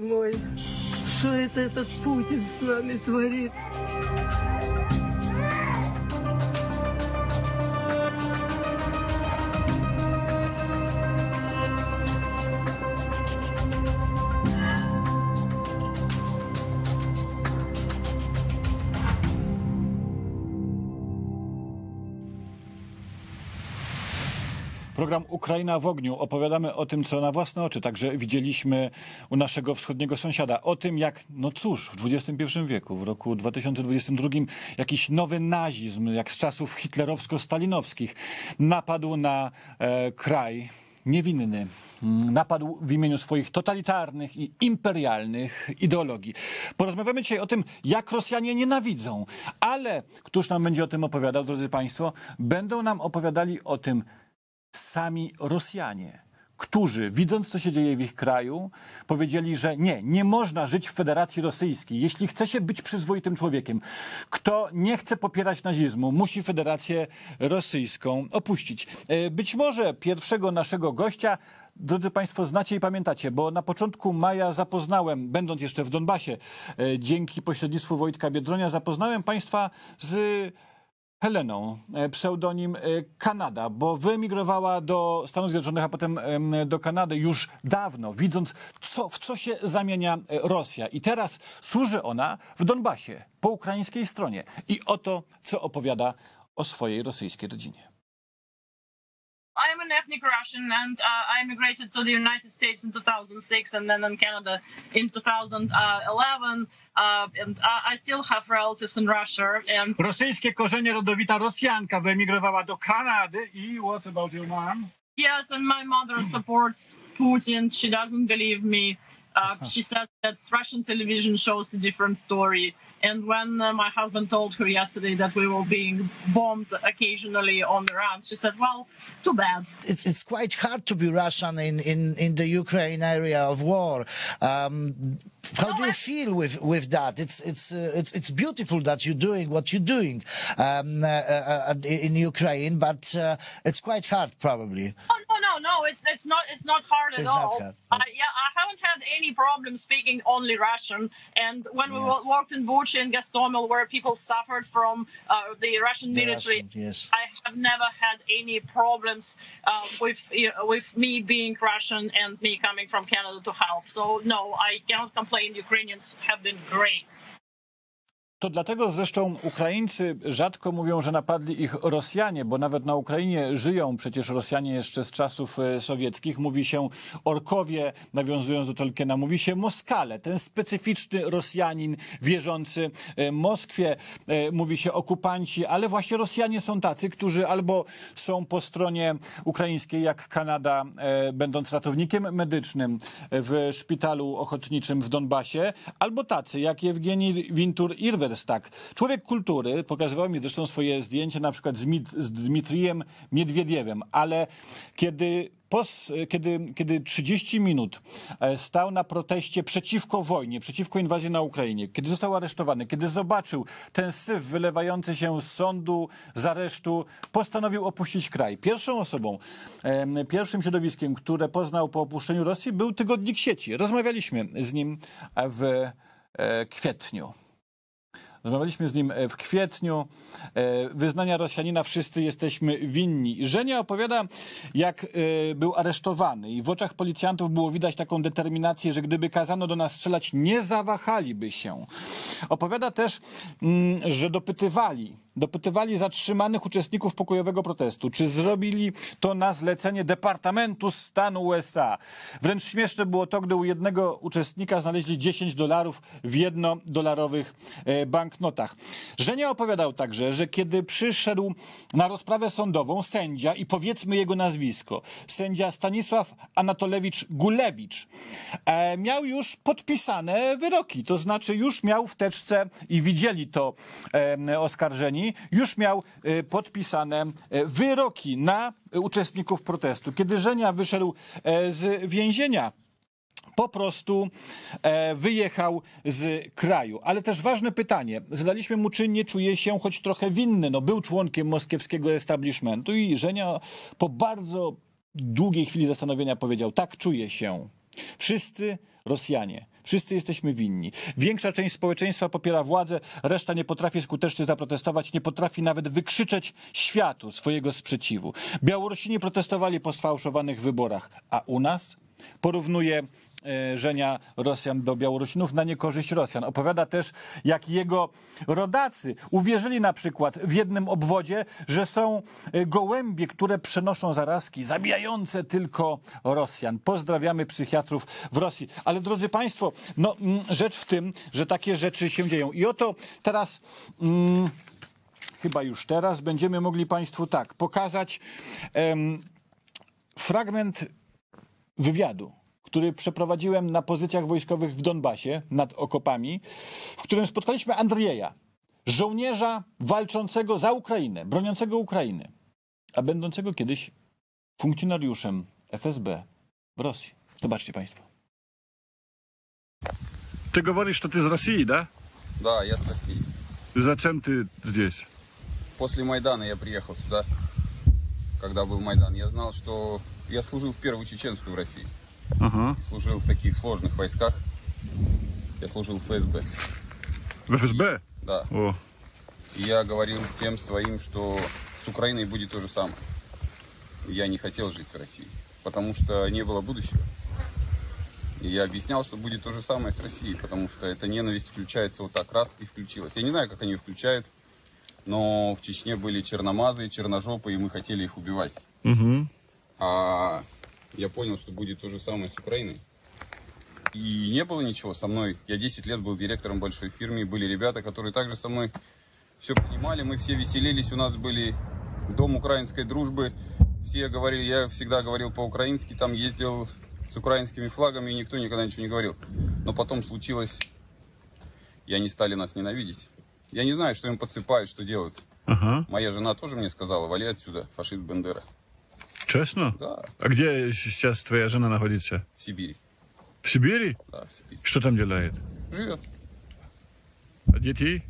Мой, что это этот Путин с нами творит? Program Ukraina w ogniu. Opowiadamy o tym, co na własne oczy także widzieliśmy u naszego wschodniego sąsiada. O tym, jak, no cóż, w XXI wieku, w roku 2022, jakiś nowy nazizm, jak z czasów hitlerowsko-stalinowskich, napadł na e, kraj niewinny. Napadł w imieniu swoich totalitarnych i imperialnych ideologii. Porozmawiamy dzisiaj o tym, jak Rosjanie nienawidzą, ale któż nam będzie o tym opowiadał, drodzy Państwo? Będą nam opowiadali o tym sami Rosjanie, którzy, widząc co się dzieje w ich kraju, powiedzieli, że nie, nie można żyć w Federacji Rosyjskiej. Jeśli chce się być przyzwoitym człowiekiem, kto nie chce popierać nazizmu, musi Federację Rosyjską opuścić. E, Być może pierwszego naszego gościa Drodzy Państwo, znacie i pamiętacie, bo na początku maja zapoznałem, będąc jeszcze w Donbasie, e, dzięki pośrednictwu Wojtka Biedronia, zapoznałem Państwa z Heleną, e, pseudonim e, Kanada, bo wyemigrowała do Stanów Zjednoczonych, a potem em, do Kanady już dawno, widząc co, w co się zamienia e, Rosja. I teraz służy ona w Donbasie, po ukraińskiej stronie. I oto, co opowiada o swojej rosyjskiej rodzinie. I'm an ethnic Russian, and uh, I immigrated to the United States in 2006, and then in Canada in 2011. Uh, and I, I still have relatives in Russia, and Rosyjskie korzenie rodowita Rosjanka wyemigrowała do Kanady i what about your mom? yes, and my mother supports Putin. She doesn't believe me. Uh, she says that Russian television shows a different story. And when uh, my husband told her yesterday that we were being bombed occasionally on the runs, she said, "Well, too bad." it's it's quite hard to be Russian in, in, in the Ukraine area of war. Um, how do you feel with, with that? It's it's uh, it's it's beautiful that you're doing what you're doing um, uh, uh, uh, in Ukraine, but uh, it's quite hard, probably. Oh, no, no, no. It's it's not it's not hard at It's all. hard. I, yeah, I haven't had any problem speaking only Russian. And when we Yes. wo- worked in Bucha and Gastomel, where people suffered from uh, the Russian The military, Russian, yes. I have never had any problems uh, with you know, with me being Russian and me coming from Canada to help. So no, I cannot complain. Ukrainians have been great. To dlatego zresztą Ukraińcy rzadko mówią, że napadli ich Rosjanie, bo nawet na Ukrainie żyją przecież Rosjanie jeszcze z czasów e, sowieckich. Mówi się orkowie, nawiązując do Tolkiena, mówi się Moskale, ten specyficzny Rosjanin wierzący e, Moskwie. E, Mówi się okupanci, ale właśnie Rosjanie są tacy, którzy albo są po stronie ukraińskiej, jak Kanada, będąc ratownikiem medycznym w szpitalu ochotniczym w Donbasie, albo tacy, jak Wintur-Irwerstak. Człowiek kultury, pokazywał mi zresztą swoje zdjęcie na przykład z, z Dmitrijem Miedwiediewem, ale kiedy Pos, kiedy, kiedy 30 minut e, stał na proteście przeciwko wojnie, przeciwko inwazji na Ukrainie, kiedy został aresztowany, kiedy zobaczył ten syf wylewający się z sądu, z aresztu, postanowił opuścić kraj. Pierwszą osobą, pierwszym środowiskiem, które poznał po opuszczeniu Rosji, był tygodnik sieci. Rozmawialiśmy z nim w e, kwietniu. Rozmawialiśmy z nim e, w kwietniu. E, Wyznania Rosjanina wszyscy jesteśmy winni. Żenia opowiada, jak e, był aresztowany i w oczach policjantów było widać taką determinację, że gdyby kazano do nas strzelać, nie zawahaliby się. Opowiada też, mm, że dopytywali, dopytywali zatrzymanych uczestników pokojowego protestu, czy zrobili to na zlecenie Departamentu Stanu USA. Wręcz śmieszne było to, gdy u jednego uczestnika znaleźli 10 dolarów w jednodolarowych e, banknotach. Żenia opowiadał także, że kiedy przyszedł na rozprawę sądową sędzia i powiedzmy jego nazwisko, sędzia Stanisław Anatolewicz Gulewicz, e, miał już podpisane wyroki, to znaczy już miał w teczce i widzieli to e, oskarżeni, już miał e, podpisane e, wyroki na uczestników protestu. Kiedy Żenia wyszedł e, z więzienia, po prostu e, wyjechał z kraju. Ale też ważne pytanie. Zadaliśmy mu, czy nie czuje się choć trochę winny. No, był członkiem moskiewskiego establishmentu i Żenia po bardzo długiej chwili zastanowienia powiedział, tak czuję się. Wszyscy Rosjanie, Wszyscy jesteśmy winni. Większa część społeczeństwa popiera władzę, reszta nie potrafi skutecznie zaprotestować, nie potrafi nawet wykrzyczeć światu swojego sprzeciwu. Białorusini protestowali po sfałszowanych wyborach, a u nas porównuje Żenia Rosjan do Białorusinów na niekorzyść Rosjan. Opowiada też, jak jego rodacy uwierzyli na przykład w jednym obwodzie, że są e, gołębie, które przenoszą zarazki, zabijające tylko Rosjan. Pozdrawiamy psychiatrów w Rosji. Ale drodzy Państwo, no, mm, rzecz w tym, że takie rzeczy się dzieją. I oto teraz... Mm, Chyba już teraz będziemy mogli Państwu tak pokazać em, fragment wywiadu, który przeprowadziłem na pozycjach wojskowych w Donbasie nad okopami, w którym spotkaliśmy Andrieja, żołnierza walczącego za Ukrainę, broniącego Ukrainy, a będącego kiedyś funkcjonariuszem FSB w Rosji. Zobaczcie Państwo. Ты говоришь, что ты из России, да? Да, я с России. Зачем ты здесь? После Майдана я приехал сюда, когда был Майдан. Я знал, что я служил в первую чеченскую в России. Ага. Служил в таких сложных войсках. Я служил в ФСБ. В ФСБ? Да. О, И я говорил всем своим, что с Украиной будет то же самое. Я не хотел жить в России, потому что не было будущего. И я объяснял, что будет то же самое с Россией, потому что эта ненависть включается вот так раз и включилась. Я не знаю, как они включают, но в Чечне были черномазы, черножопы, и мы хотели их убивать. Угу. А я понял, что будет то же самое с Украиной. И не было ничего со мной. Я 10 лет был директором большой фирмы. Были ребята, которые также со мной все понимали. Мы все веселились. У нас были дом украинской дружбы. Все говорили, я всегда говорил по-украински, там ездил с украинскими флагами, и никто никогда ничего не говорил. Но потом случилось, и они стали нас ненавидеть. Я не знаю, что им подсыпают, что делают. Ага. Моя жена тоже мне сказала, вали отсюда, фашист Бендера. Честно? Да, А где сейчас твоя жена находится? в Сибири. В Сибири? Да, в Сибири. Что там делает? Живет. А детей?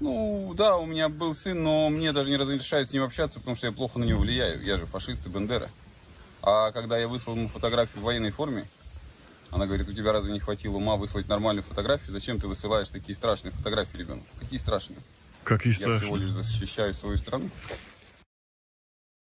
Ну, да, у меня был сын, но мне даже не разрешают с ним общаться, потому что я плохо на него влияю. Я же фашист и Бендера. А когда я выслал ему фотографию в военной форме, она говорит, у тебя разве не хватило ума выслать нормальную фотографию? Зачем ты высылаешь такие страшные фотографии ребенку? Какие страшные? Какие Я всего страшные. лишь защищаю свою страну.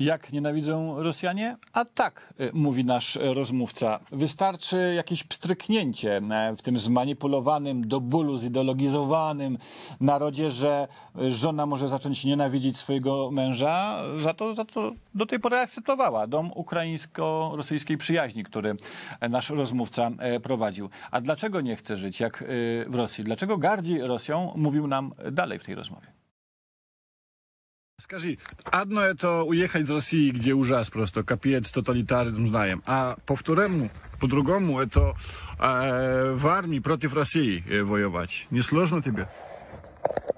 Jak nienawidzą Rosjanie? A tak, y, mówi nasz rozmówca. Wystarczy jakieś pstryknięcie e, w tym zmanipulowanym, do bólu zideologizowanym narodzie, że żona może zacząć nienawidzić swojego męża za to, za to do tej pory akceptowała dom ukraińsko-rosyjskiej przyjaźni, który e, nasz rozmówca e, prowadził. A dlaczego nie chce żyć jak y, w Rosji? Dlaczego gardzi Rosją? Mówił nam dalej w tej rozmowie. Скажи, одно это уехать из России, где ужас просто, капец, тоталитаризм знаем, а по второму, по-другому, это э, в армии против России э, воевать. Не сложно тебе?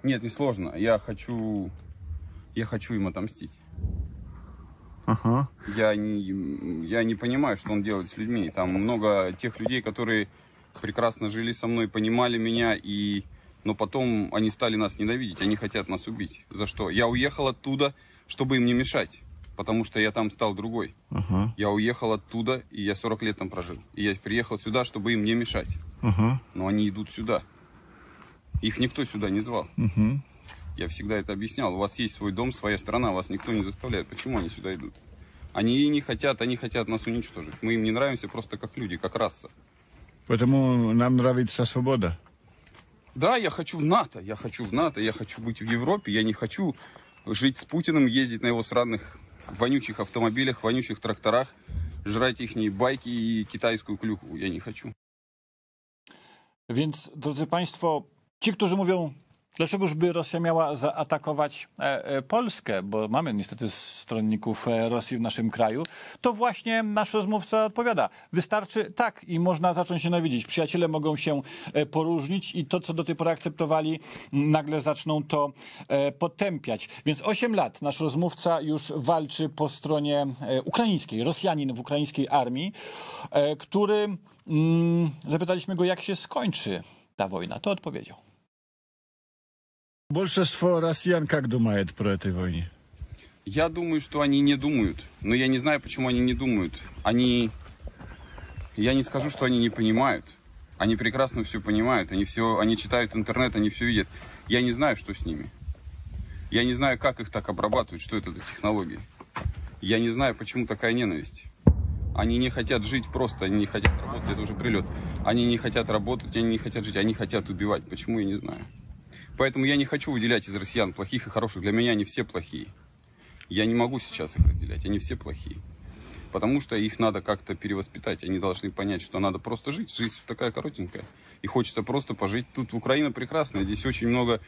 Нет, не сложно. Я хочу... Я хочу им отомстить. Ага. Я не, я не понимаю, что он делает с людьми. Там много тех людей, которые прекрасно жили со мной, понимали меня, и... но потом они стали нас ненавидеть, они хотят нас убить. За что? Я уехал оттуда, чтобы им не мешать, потому что я там стал другой. Ага. Я уехал оттуда, и я 40 лет там прожил. И я приехал сюда, чтобы им не мешать. Ага. Но они идут сюда. Их никто сюда не звал. Угу. Я всегда это объяснял. У вас есть свой дом, своя страна, вас никто не заставляет. Почему они сюда идут? Они и не хотят, они хотят нас уничтожить. Мы им не нравимся просто как люди, как раса. Поэтому нам нравится свобода. Да, я хочу в НАТО, я хочу в НАТО, я хочу быть в Европе, я не хочу жить с Путиным, ездить на его странных вонючих автомобилях, вонючих тракторах, жрать их байки и китайскую клюкву. Я не хочу. Więc, drodzy Państwo, ci, którzy mówią, dlaczegoż by Rosja miała zaatakować e, e, Polskę, bo mamy niestety stronników e, Rosji w naszym kraju, to właśnie nasz rozmówca odpowiada. Wystarczy tak i można zacząć nienawidzić. Przyjaciele mogą się poróżnić i to, co do tej pory akceptowali, nagle zaczną to potępiać. Więc 8 lat nasz rozmówca już walczy po stronie ukraińskiej, Rosjanin w ukraińskiej armii, który Mm, zapytaliśmy go, jak się skończy ta wojna. To odpowiedział. Большинство россиян как думает про этой войне? Я думаю, что они не думают. Но я не знаю, почему они не думают. Они... Я не скажу, что они не понимают. Они прекрасно все понимают, они, все, они читают интернет, они все видят. Я не знаю, что с ними. Я не знаю, как их так обрабатывают, что это за технологии. Я не знаю, почему такая ненависть. Они не хотят жить просто, они не хотят работать, это уже прилет. Они не хотят работать, они не хотят жить, они хотят убивать. Почему, я не знаю. Поэтому я не хочу выделять из россиян плохих и хороших. Для меня они все плохие. Я не могу сейчас их разделять, они все плохие. Потому что их надо как-то перевоспитать. Они должны понять, что надо просто жить. Жизнь такая коротенькая. И хочется просто пожить. Тут Украина прекрасная. Здесь очень много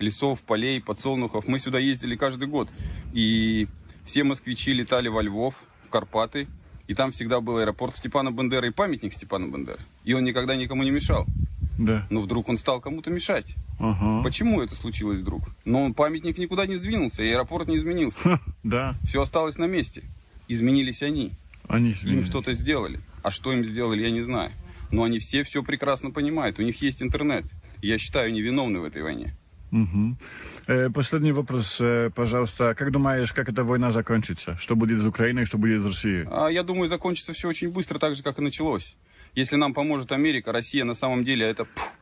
лесов, полей, подсолнухов. Мы сюда ездили каждый год. И все москвичи летали во Львов, в Карпаты. И там всегда был аэропорт Степана Бандеры и памятник Степана Бандеры. И он никогда никому не мешал. Да. Но вдруг он стал кому-то мешать. Ага. Почему это случилось вдруг? Но памятник никуда не сдвинулся, и аэропорт не изменился. Да. Все осталось на месте. Изменились они. Они Им изменились. что-то сделали. А что им сделали, я не знаю. Но они все все прекрасно понимают. У них есть интернет. Я считаю, они виновны в этой войне. Э, Последний вопрос, э, пожалуйста. Как думаешь, как эта война закончится? Что будет с Украиной, что будет с Россией? А я думаю, закончится все очень быстро, так же, как и началось. Если нам поможет Америка, Россия на самом деле это... пф, E,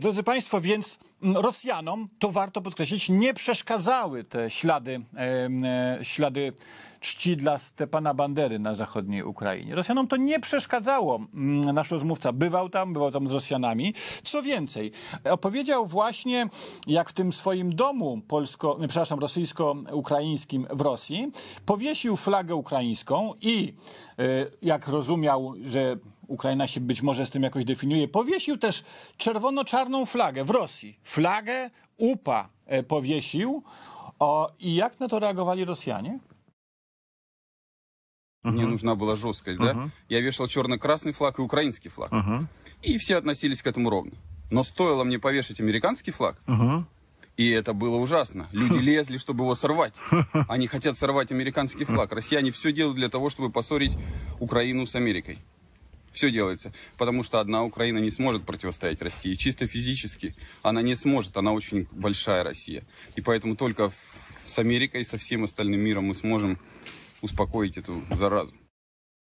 Drodzy Państwo, więc mm, Rosjanom, to warto podkreślić, nie przeszkadzały te ślady, e, ślady czci dla Stepana Bandery na zachodniej Ukrainie. Rosjanom to nie przeszkadzało. Mm, Nasz rozmówca bywał tam, bywał tam z Rosjanami. Co więcej, opowiedział właśnie, jak w tym swoim domu polsko, nie, przepraszam, rosyjsko-ukraińskim w Rosji powiesił flagę ukraińską i e, jak rozumiał, że Ukraina się być może z tym jakoś definiuje, powiesił też czerwono-czarną flagę w Rosji. Flagę UPA e, powiesił. O, I jak na to reagowali Rosjanie? Мне нужна была жесткость, да? Ага. Я вешал черно-красный флаг и украинский флаг. Ага. И все относились к этому ровно. Но стоило мне повешать американский флаг, Ага. и это было ужасно. Люди лезли, чтобы его сорвать. Они хотят сорвать американский флаг. Россияне все делают для того, чтобы поссорить Украину с Америкой. Все делается. Потому что одна Украина не сможет противостоять России. Чисто физически она не сможет. Она очень большая Россия. И поэтому только с Америкой, со всем остальным миром мы сможем успокоить эту заразу.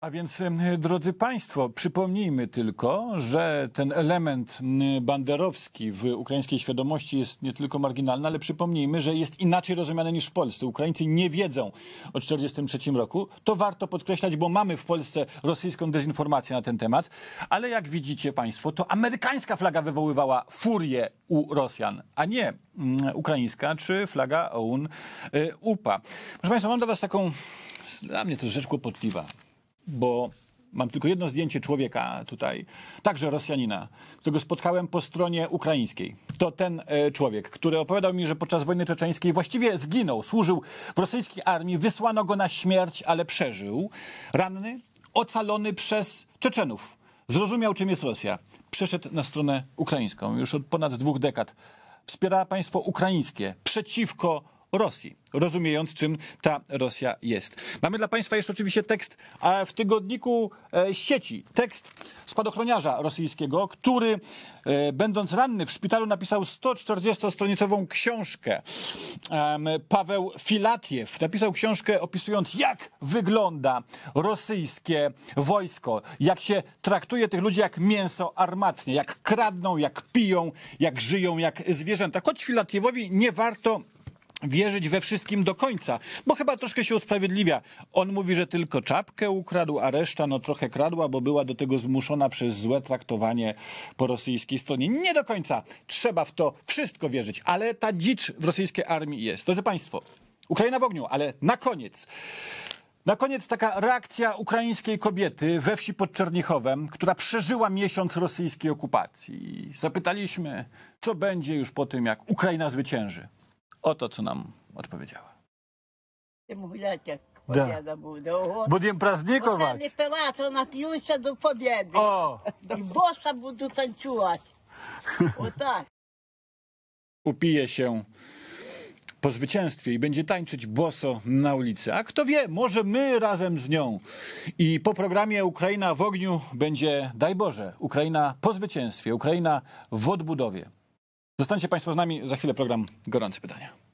A więc, drodzy Państwo, przypomnijmy tylko, że ten element banderowski w ukraińskiej świadomości jest nie tylko marginalny, ale przypomnijmy, że jest inaczej rozumiany niż w Polsce. Ukraińcy nie wiedzą o 1943 roku. To warto podkreślać, bo mamy w Polsce rosyjską dezinformację na ten temat. Ale jak widzicie Państwo, to amerykańska flaga wywoływała furię u Rosjan, a nie ukraińska czy flaga OUN y, UPA. Proszę Państwa, mam dla Was taką, dla mnie to rzecz kłopotliwa bo mam tylko jedno zdjęcie człowieka tutaj, także Rosjanina, którego spotkałem po stronie ukraińskiej. To ten e, człowiek, który opowiadał mi, że podczas wojny czeczeńskiej właściwie zginął, służył w rosyjskiej armii, wysłano go na śmierć, ale przeżył. Ranny, ocalony przez Czeczenów. Zrozumiał, czym jest Rosja. Przeszedł na stronę ukraińską. Już od ponad dwóch dekad wspiera państwo ukraińskie przeciwko Rosji, rozumiejąc, czym ta Rosja jest. Mamy dla Państwa jeszcze oczywiście tekst e, w tygodniku e, sieci. Tekst spadochroniarza rosyjskiego, który e, będąc ranny w szpitalu napisał 140-stronicową książkę. Paweł Filatiew napisał książkę opisując, jak wygląda rosyjskie wojsko, jak się traktuje tych ludzi jak mięso armatnie, jak kradną, jak piją, jak żyją, jak zwierzęta. Choć Filatiewowi nie warto wierzyć we wszystkim do końca, bo chyba troszkę się usprawiedliwia. On mówi, że tylko czapkę ukradł, a reszta no trochę kradła, bo była do tego zmuszona przez złe traktowanie po rosyjskiej stronie. Nie do końca trzeba w to wszystko wierzyć, ale ta dzicz w rosyjskiej armii jest. Drodzy Państwo, Ukraina w ogniu, ale na koniec. Na koniec taka reakcja ukraińskiej kobiety we wsi pod Czernichowem, która przeżyła miesiąc rosyjskiej okupacji. Zapytaliśmy, co będzie już po tym, jak Ukraina zwycięży. Oto, co nam odpowiedziała. Будемо гуляти, як Да. побєда буде. Ого. Будемо Оце праздникувати. не пила, то нап'юся до побєди. O! І боса буду танцювати. Отак. Upije się po zwycięstwie i będzie tańczyć boso na ulicy. A kto wie, może my razem z nią. I po programie Ukraina w ogniu będzie, daj Boże, Ukraina po zwycięstwie, Ukraina w odbudowie. Zostańcie Państwo z nami, za chwilę program Gorące Pytania.